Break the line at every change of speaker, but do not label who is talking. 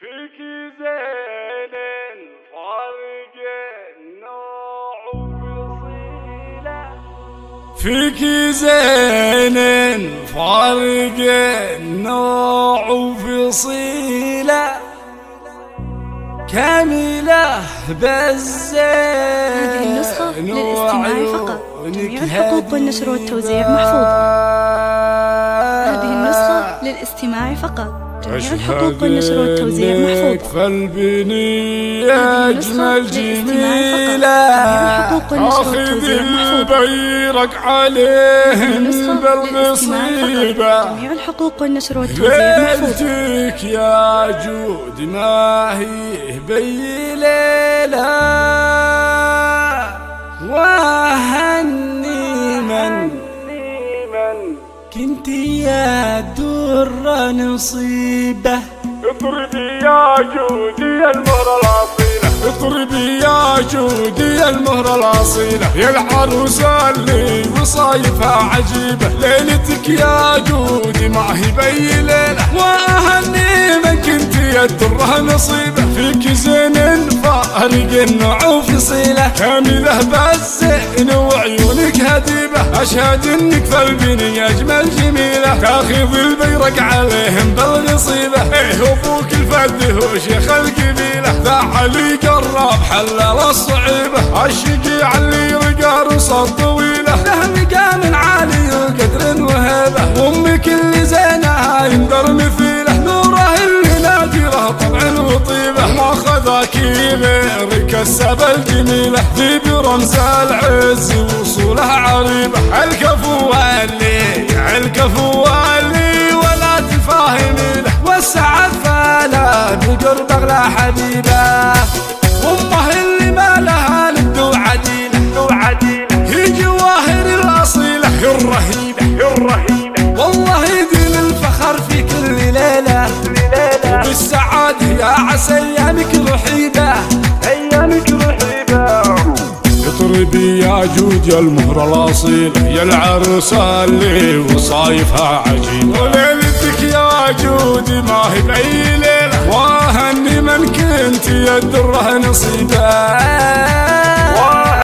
فيك زين فارق النوع وفصيله فيك زين فارق النوع وفصيله كاملة بالزين
هذه النسخة للاستماع فقط. جميع الحقوق والنشر والتوزيع محفوظة. هذه النسخة للاستماع فقط. جميع الحقوق والنشر والتوزيع محفوظة
فالبني أجمل جميلة. أخذ البيرق عليهن بالمصيبة.
جميع الحقوق والنشر والتوزيع محفوظة
ليلتك يا جود ما هي بيليلة وهني كنت يا در نصيبة. اضربي يا جودي المهرة الأصيلة اضربي يا جودي المهرة الأصيلة يا العروسة اللي وصايفها عجيبة. ليلتك يا جودي ما هي بي ليلة وأهني من كنت يا درة نصيبة. فيك زين فأرق النوع وفصيلة كاملة بالزين وعيونك هديبة. أشهد إنك في البني أجمل جميلة تاخذ البيرق عليهم بالنصيبة إيه أبوك الفد هو شيخ القبيلة. ذا علي قراب حلل الصعيبة الشقيع اللي رقى رصد طويلة. له مقام عالي وقدر وهبة وأمك اللي زينها يندر مثيلة. نوره اللي نادره طبع وطيبة. ما خذاك غيرك السبى الجميلة ذي برمز العز اغلى حبيبة. امه اللي ما لها لد وعديله وعديله هي جواهر الاصيله هي الرهيبه هي الرهيبه والله يدين الفخر في كل ليلة. ليله وبالسعاده يا عسى أيامك رحيبة. أيامك رحيبة. اطربي يا جود يا المهرة الأصيلة يا العروسة اللي وصايفها عجيبة وليلتك يا جودي ما هي بأي ليلة الدره نصيبه